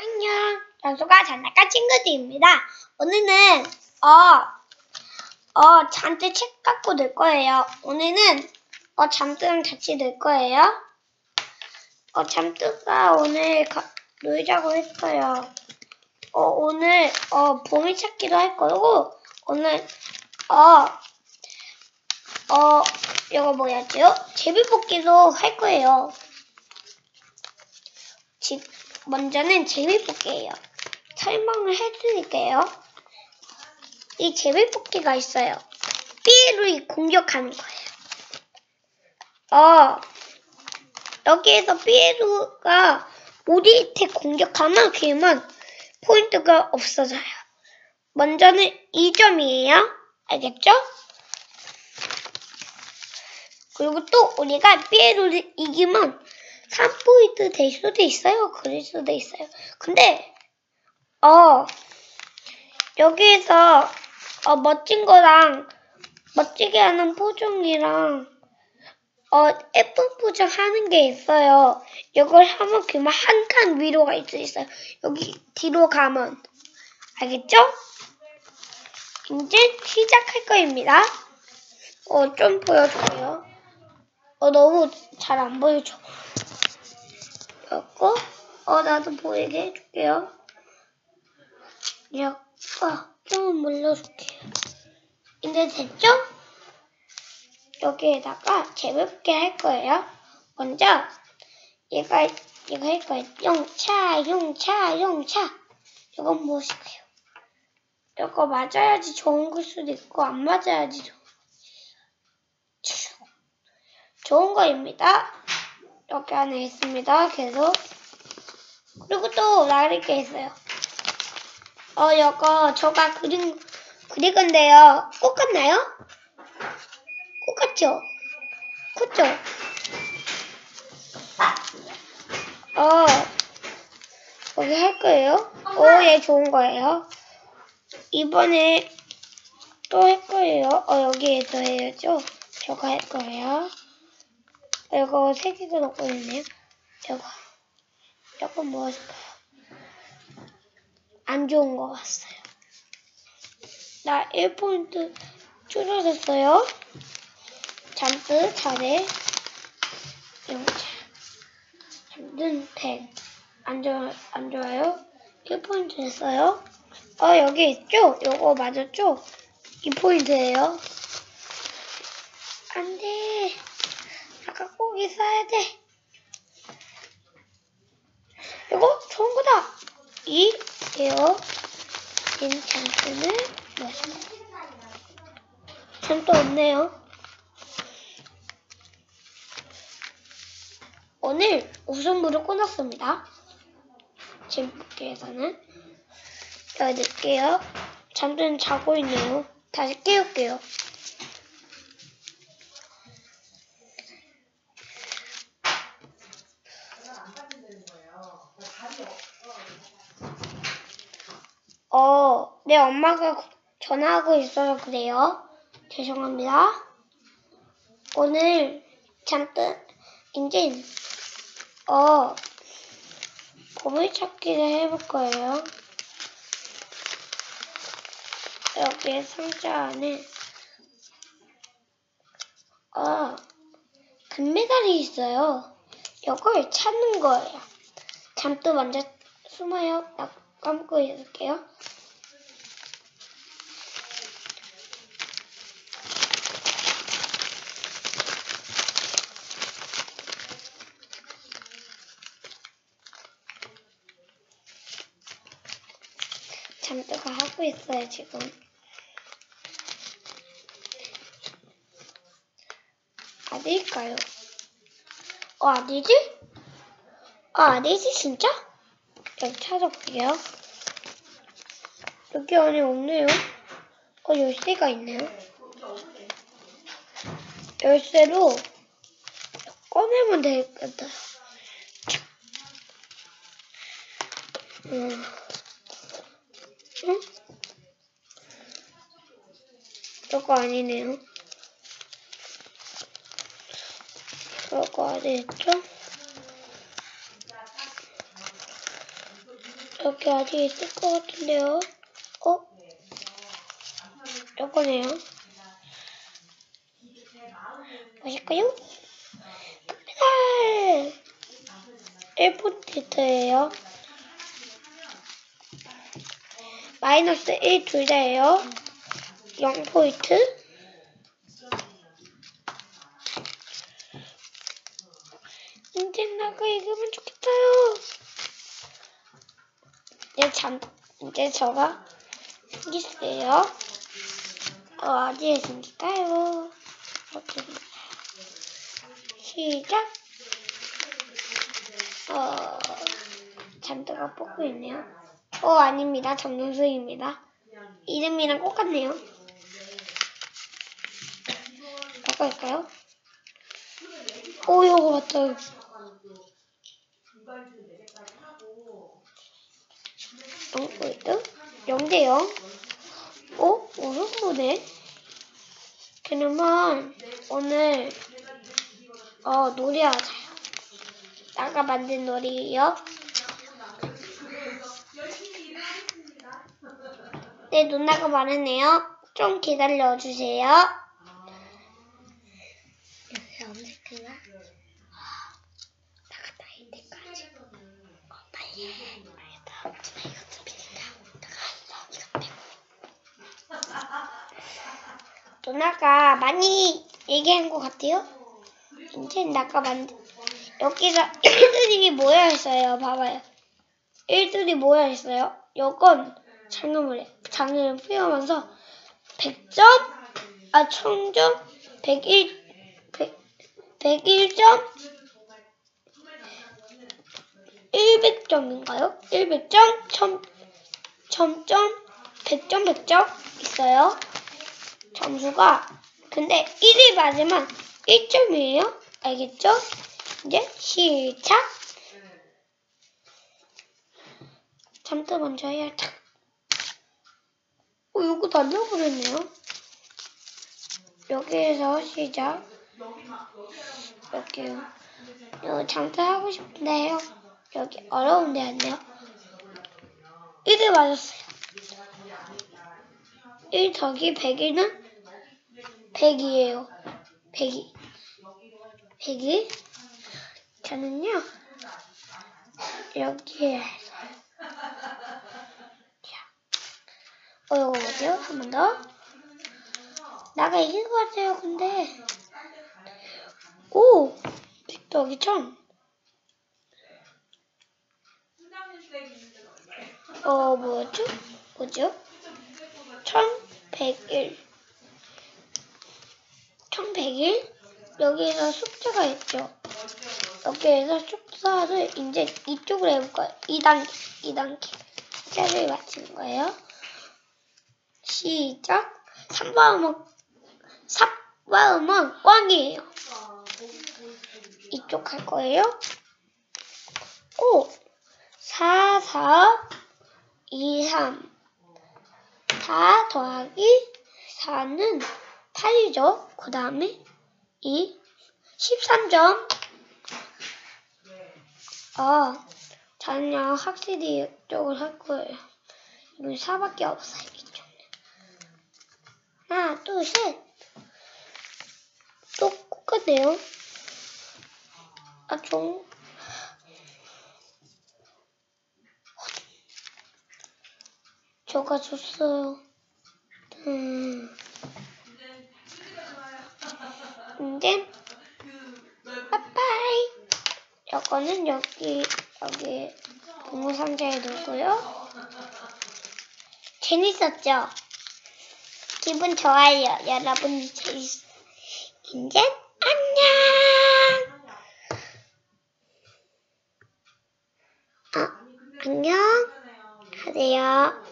안녕. 연수가 장난감 친구들입니다. 오늘은, 어, 어, 잔뜩 책 갖고 놀 거예요. 오늘은, 어, 잠들랑 같이 놀 거예요. 어, 잠들가 오늘 가, 놀자고 했어요. 어, 오늘, 어, 보물 찾기도 할 거고, 오늘, 어, 어, 이거 뭐였죠? 제비 뽑기도 할 거예요. 지, 먼저는 제비뽑기예요. 설명을 해드릴게요. 이 제비뽑기가 있어요. 삐에로 공격하는 거예요. 어, 여기에서 삐에로가 우리한테 공격하면 그러면 포인트가 없어져요. 먼저는 2점이에요. 알겠죠? 그리고 또 우리가 삐에로를 이기면 3포인트 될 수도 있어요. 그럴 수도 있어요. 근데 어 여기에서 어, 멋진 거랑 멋지게 하는 포종이랑 어 예쁜 포종 하는 게 있어요. 이걸 하면 그만 한 칸 위로 갈 수 있어요. 여기 뒤로 가면 알겠죠? 이제 시작할 거입니다. 어 좀 보여줘요. 어 너무 잘 안 보여줘. 그리고 어 나도 보이게 해줄게요. 약간 좀 물려줄게요. 이제 됐죠? 여기에다가 재밌게 할 거예요. 먼저 얘가 이거 할 거예요. 용차 용차 용차 이건 무엇일까요? 이거 맞아야지 좋은 걸 수도 있고 안 맞아야지 좋은 좋은 거입니다. 여기 안에 있습니다. 계속. 그리고 또 나릴 게 있어요. 어, 이거 저가 그린, 그린 건데요. 똑같나요? 똑같죠? 그죠? 어, 여기 할 거예요. 오, 얘 좋은 거예요. 이번에 또 할 거예요. 어, 여기에도 해야죠. 저거 할 거예요. 이거 세 개가 넣고 있네요. 이거. 이거 무엇일까요? 안 좋은 거 같아요. 나 1포인트 줄어졌어요. 잠들 잘해. 잠든 100. 안, 좋아, 안 좋아요? 1포인트 됐어요. 어, 여기 있죠? 요거 맞았죠? 2포인트예요. 안 돼. 꼭 있어야 돼. 이거 좋은 거다. 이 에어 인찬트는 뭐죠? 전또 없네요. 오늘 우승부를 끊었습니다. 지금 복귀에서는 여기 넣을게요. 잠든 자고 있네요. 다시 깨울게요. 어, 내 엄마가 전화하고 있어서 그래요. 죄송합니다. 오늘 잠깐 이제 어 보물찾기를 해볼 거예요. 여기 상자 안에 어 금메달이 있어요. 이걸 찾는 거예요. 잠도 먼저 숨어요. 나 감고 있을게요. 잠들가 하고 있어요, 지금. 어딜까요? 어, 아니지? 어, 아니지, 진짜? 여기 찾아볼게요. 여기 안에 없네요. 어, 열쇠가 있네요. 열쇠로 꺼내면 되겠다. 음. 저거 아니네요. 저거 안에 있죠? 여기 아직 있을 것 같은데요. 어? 요거네요. 보실까요? 카피탈! 1포인트예요. 마이너스 1 둘 다예요. 0포인트. 이제 나가 이기면 좋겠어요. 이제 잠, 이제 저가 이기세요. 어, 어디에 생길까요? 이렇게 시작. 어, 잠들어 뽑고 있네요. 어, 아닙니다. 정윤수입니다. 이름이랑 똑같네요. 바꿔볼까요? 오, 이거 맞다. 영포인트? 0대 0. 어? 어려보네. 그러면 오늘 어 놀이하자요. 나가 만든 놀이요. 네, 누나가 말했네요. 좀 기다려 주세요. 여기 엄색구나. 나가 나일 때까지. 어, 빨리 해. 알겠다. 엄마 이거 좀 빌린다. 나가 이거 빼고. 누나가 많이 얘기한 것 같아요. 이제 나가 만든 여기가 1들이 모여 있어요. 봐봐요. 1들이 모여 있어요. 요건 장애물에 장애를 표현하면서 100점, 아 1000점, 101, 100, 101점, 100점인가요? 100점, 1000, 1000점, 100점, 100점 있어요. 점수가 근데 1이 맞으면 1점이에요. 알겠죠? 이제 시작. 잠들 먼저 해야 탁. 어, 이거 날려버렸네요. 여기에서 시작. 여기요. 여기 잠들 하고 싶은데 해요. 여기 어려운데 안 돼요. 1이 맞았어요. 1 더하기 100이는 100이에요. 100이. 100이. 저는요, 여기에, 자, 어, 이거 뭐죠? 한 번 더. 나가 이긴 것 같아요, 근데. 오! 100 더하기 1000. 어, 뭐였죠? 뭐죠? 1101. 1101? 여기에서 숫자가 있죠. 여기에서 숫자를 이제 이쪽으로 해볼 거예요. 2단계, 2단계. 숫자를 맞추는 거예요. 시작. 3번은, 3번은 꽝이에요. 이쪽 할 거예요. 오! 4, 4, 2, 3. 4 더하기 4는 8이죠. 그 다음에 2, 13점. 아, 저는요, 확실히 이쪽을 할 거예요. 여기 4밖에 없어요, 이쪽은. 하나, 둘, 셋. 또 똑같네요. 아, 좀. 저가 줬어요. 음. 이제 빠빠이. 이거는 여기 여기 고무 상자에 놓고요. 재밌었죠? 기분 좋아요. 여러분이 재밌어. 이제 안녕. 아, 안녕. 하세요.